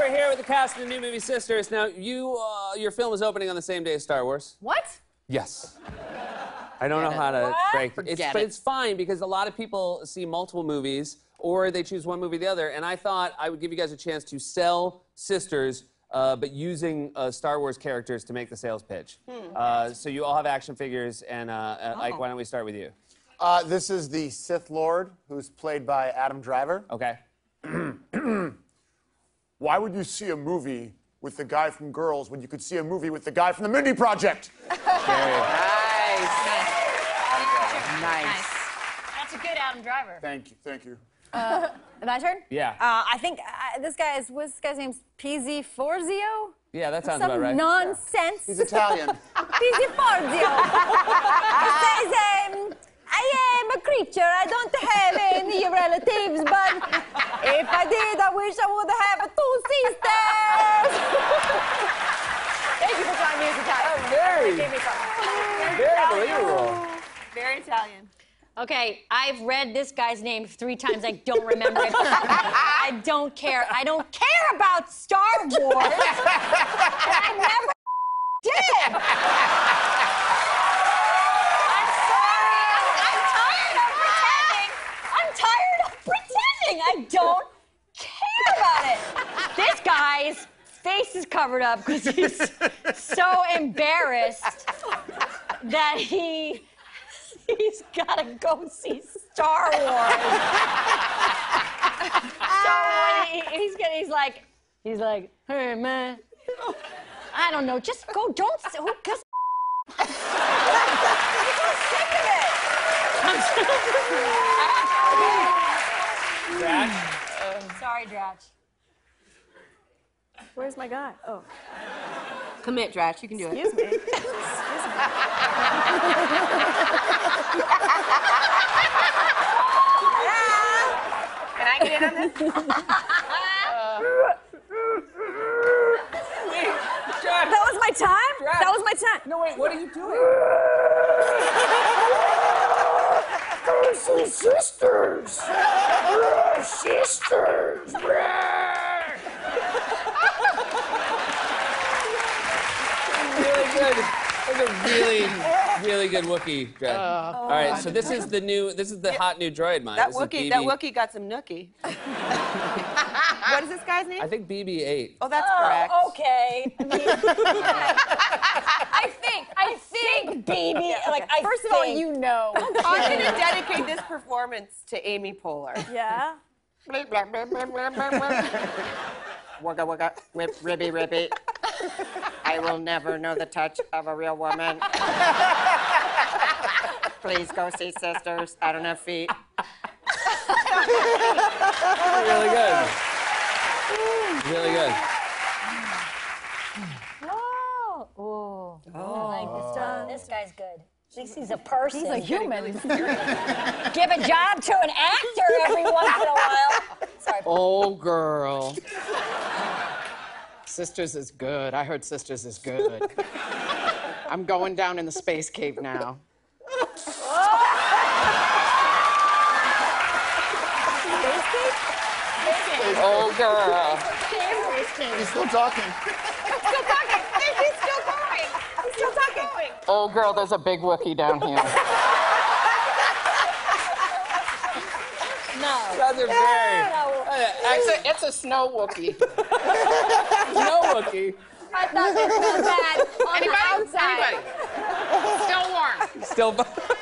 we're here with the cast of the new movie Sisters. Now, you, uh, your film is opening on the same day as Star Wars. What? Yes. I don't know how to What? break Forget it's, But it. it's fine because a lot of people see multiple movies or they choose one movie or the other. And I thought I would give you guys a chance to sell Sisters, uh, but using uh, Star Wars characters to make the sales pitch. Uh, so you all have action figures, and uh, uh, Ike, why don't we start with you? Uh, this is the Sith Lord, who's played by Adam Driver. Okay. Why would you see a movie with the guy from Girls when you could see a movie with the guy from the Mindy Project? Nice. Nice. Nice. That's a good Adam Driver. Thank you, thank you. My turn? Yeah. Uh, I think uh, this guy is, what's this guy's name? PZ Forzio? Yeah, that sounds Some about right. nonsense. He's Italian. PZ Forzio. he says, um, I am a creature. I don't have any relatives, but if I did, I wish I would have two sisters. Thank you for telling me it's Italian. Very, believable. Very Italian. Okay, I've read this guy's name three times. I don't remember it. I don't care. I don't care about Star Wars. I never did. I'm sorry. I'm tired of pretending. I'm tired of pretending. I don't care about it. This guy's face is covered up because he's so embarrassed that he he's gotta go see Star Wars. so he, he's gonna, he's like, he's like, hey man, I don't know, just go, don't, who, cause. Sorry, Dratch. Where's my guy? Oh. Commit, Dratch. You can do it. Excuse me. Can I get in on this? That was my time? That was my time. No, wait, what are you doing? sisters! sisters! really good. That's a really, really good Wookiee. Dred. Uh, all right, so this is the new, this is the hot new droid mine. That This Wookiee, that BB Wookiee got some nookie. what is this guy's name? I think BB-8. Oh, that's oh, correct. Oh, okay. I think, I think, BB, like, I First of all, think. you know. I'm going to dedicate this performance to Amy Poehler. Yeah? Wugga wugga, whip, ribby ribby. I will never know the touch of a real woman. Please go see sisters. I don't have feet. Really good. Really good. Oh, oh, oh. I like this oh. guy. This guy's good. At least he's a person. He's a human. Give a job to an actor every once in a while. Sorry. Oh, girl. Sisters is good. I heard Sisters is good. I'm going down in the space cave now. Oh, girl. He's still talking. Still talking. He's still going. He's still talking. Oh, girl, there's a big Wookiee down here. No. Guys are very. It's a, it's a snow Wookiee. No Wookiee. I thought this was bad on Anybody? the outside. Anybody? Still warm. Still.